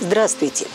Здравствуйте!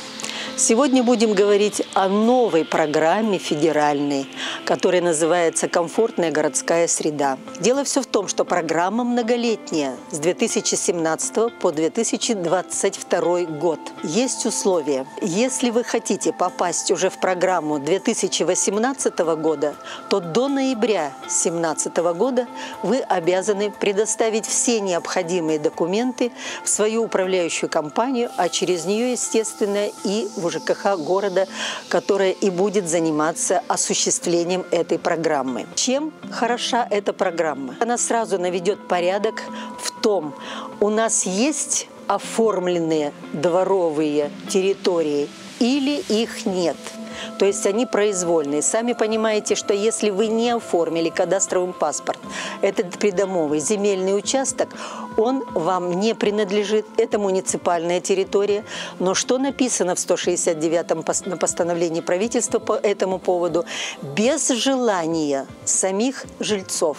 Сегодня будем говорить о новой программе федеральной, которая называется «Комфортная городская среда». Дело все том, что программа многолетняя с 2017 по 2022 год. Есть условия. Если вы хотите попасть уже в программу 2018 года, то до ноября 2017 года вы обязаны предоставить все необходимые документы в свою управляющую компанию, а через нее, естественно, и в ЖКХ города, которая и будет заниматься осуществлением этой программы. Чем хороша эта программа? Она сразу наведет порядок в том, у нас есть оформленные дворовые территории или их нет – то есть они произвольные. Сами понимаете, что если вы не оформили кадастровый паспорт, этот придомовый земельный участок, он вам не принадлежит, это муниципальная территория. Но что написано в 169-м постановлении правительства по этому поводу? Без желания самих жильцов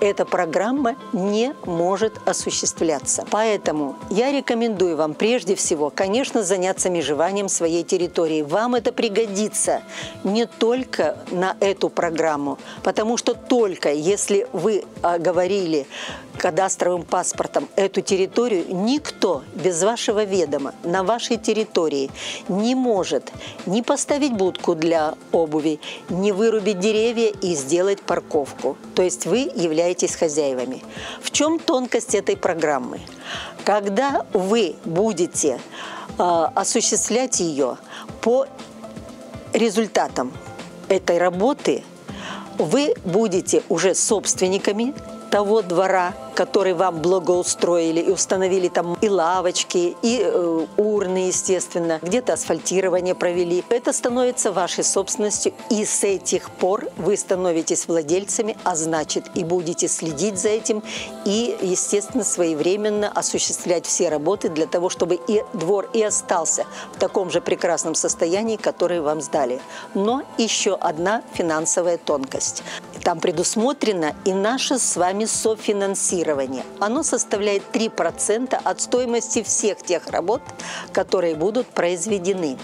эта программа не может осуществляться. Поэтому я рекомендую вам прежде всего, конечно, заняться межеванием своей территории. Вам это пригодится не только на эту программу, потому что только если вы говорили кадастровым паспортом эту территорию, никто без вашего ведома на вашей территории не может ни поставить будку для обуви, ни вырубить деревья и сделать парковку. То есть вы являетесь хозяевами. В чем тонкость этой программы? Когда вы будете э, осуществлять ее по результатам этой работы, вы будете уже собственниками того двора, который вам благоустроили и установили там и лавочки, и э, урны, естественно, где-то асфальтирование провели. Это становится вашей собственностью, и с этих пор вы становитесь владельцами, а значит и будете следить за этим и, естественно, своевременно осуществлять все работы для того, чтобы и двор и остался в таком же прекрасном состоянии, которое вам сдали. Но еще одна финансовая тонкость. Там предусмотрено и наше с вами софинансирование финансирование. Оно составляет 3% от стоимости всех тех работ, которые будут произведены.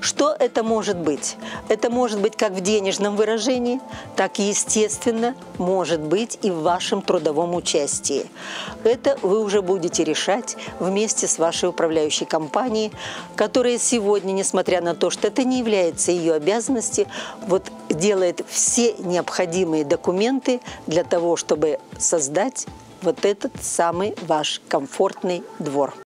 Что это может быть? Это может быть как в денежном выражении, так и, естественно, может быть и в вашем трудовом участии. Это вы уже будете решать вместе с вашей управляющей компанией, которая сегодня, несмотря на то, что это не является ее обязанностью, вот делает все необходимые документы для того, чтобы создать вот этот самый ваш комфортный двор.